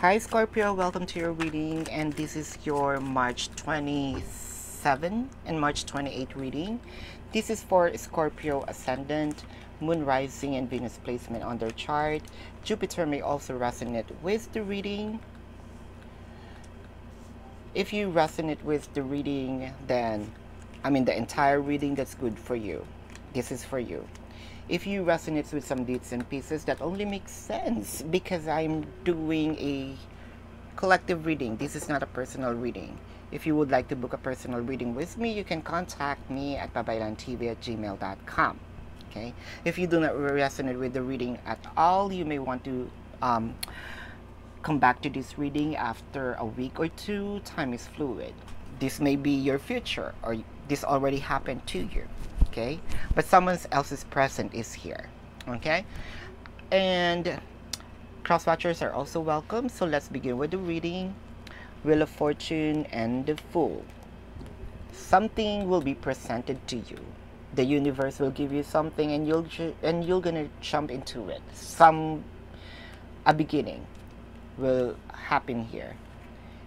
Hi Scorpio, welcome to your reading and this is your March 27 and March 28 reading. This is for Scorpio ascendant, moon rising and Venus placement on their chart. Jupiter may also resonate with the reading. If you resonate with the reading, then I mean the entire reading that's good for you. This is for you if you resonate with some bits and pieces, that only makes sense because I'm doing a collective reading. This is not a personal reading. If you would like to book a personal reading with me, you can contact me at babaylantv at gmail.com. Okay. If you do not resonate with the reading at all, you may want to um, come back to this reading after a week or two. Time is fluid. This may be your future or this already happened to you okay? But someone else's present is here okay? And cross watchers are also welcome so let's begin with the reading. Wheel of fortune and the fool. Something will be presented to you. The universe will give you something and you'll and you're gonna jump into it. Some a beginning will happen here.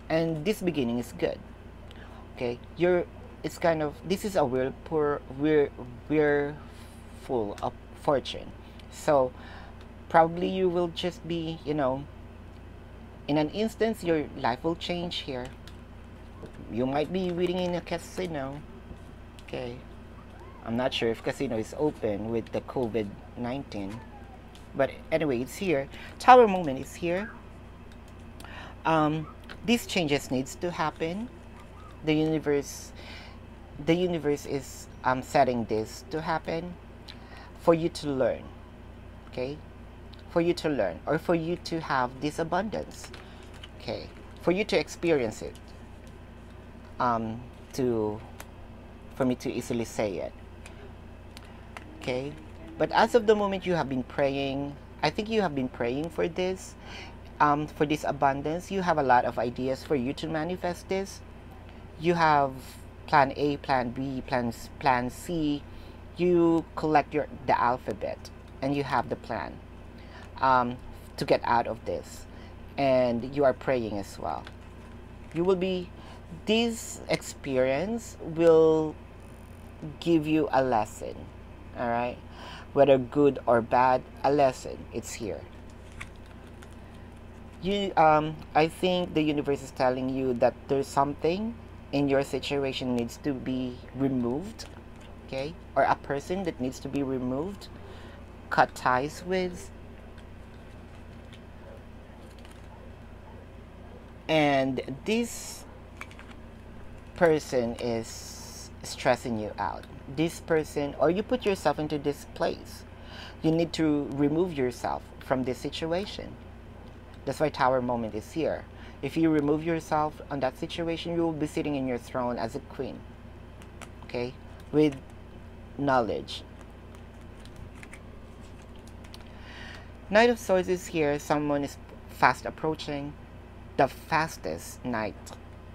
And this beginning is good okay? You're it's kind of this is a we're poor we're we're full of fortune. So probably you will just be you know in an instance your life will change here. You might be reading in a casino. Okay. I'm not sure if casino is open with the covid-19 but anyway it's here. Tower moment is here. Um, these changes needs to happen. The universe the universe is um, setting this to happen for you to learn okay? For you to learn or for you to have this abundance okay? For you to experience it um, to for me to easily say it okay? But as of the moment you have been praying I think you have been praying for this um, for this abundance. You have a lot of ideas for you to manifest this. You have plan A, plan B, plan, plan C, you collect your the alphabet and you have the plan um, to get out of this. And you are praying as well. You will be, this experience will give you a lesson. All right? Whether good or bad, a lesson. It's here. You, um, I think the universe is telling you that there's something in your situation needs to be removed, okay, or a person that needs to be removed, cut ties with, and this person is stressing you out. This person, or you put yourself into this place, you need to remove yourself from this situation. That's why Tower Moment is here. If you remove yourself on that situation, you will be sitting in your throne as a queen. Okay? With knowledge. Knight of Swords is here. Someone is fast approaching. The fastest knight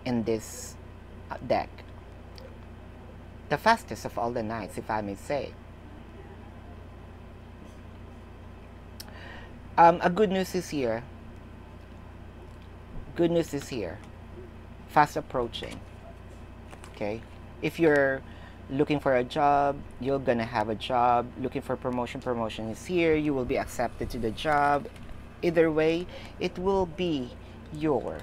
in this uh, deck. The fastest of all the knights, if I may say. Um, a good news is here good news is here. Fast approaching. Okay? If you're looking for a job you're gonna have a job. Looking for promotion promotion is here. You will be accepted to the job. Either way it will be your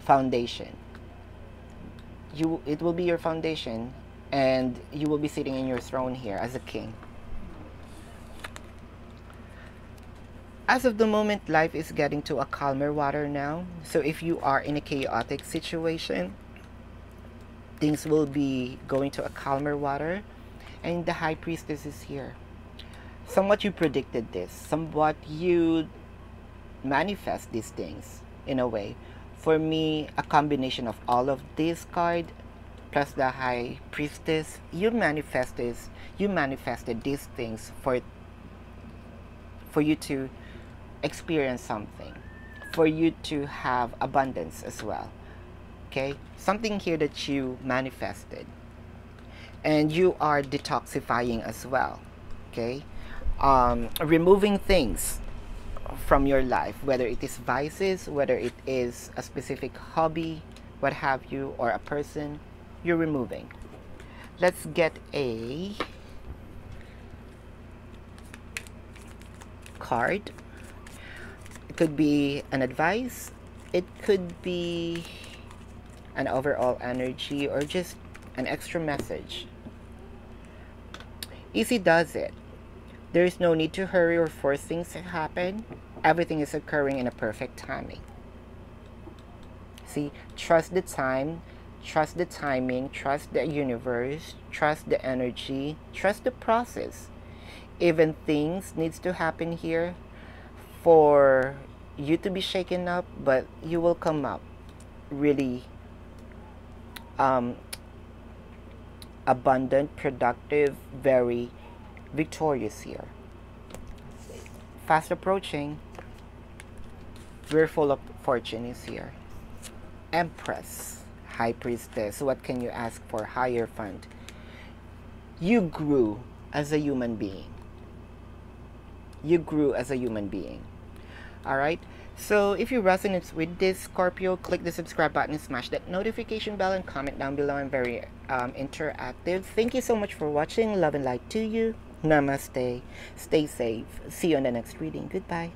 foundation. You it will be your foundation and you will be sitting in your throne here as a king as of the moment, life is getting to a calmer water now. So if you are in a chaotic situation, things will be going to a calmer water. And the high priestess is here. Somewhat you predicted this. Somewhat you manifest these things in a way. For me, a combination of all of this card plus the high priestess, you manifest this, you manifested these things for for you to experience something, for you to have abundance as well. Okay? Something here that you manifested. And you are detoxifying as well. Okay? Um, removing things from your life, whether it is vices, whether it is a specific hobby, what have you, or a person, you're removing. Let's get a card. Could be an advice, it could be an overall energy, or just an extra message. Easy does it. There is no need to hurry or force things to happen. Everything is occurring in a perfect timing. See, trust the time, trust the timing, trust the universe, trust the energy, trust the process. Even things needs to happen here for you to be shaken up, but you will come up really um, abundant, productive, very victorious here. Fast approaching. Wheel of fortune is here. Empress, High Priestess. What can you ask for? Higher fund. You grew as a human being. You grew as a human being. Alright? So if you resonate with this Scorpio, click the subscribe button and smash that notification bell and comment down below. I'm very um, interactive. Thank you so much for watching. Love and light to you. Namaste. Stay safe. See you on the next reading. Goodbye.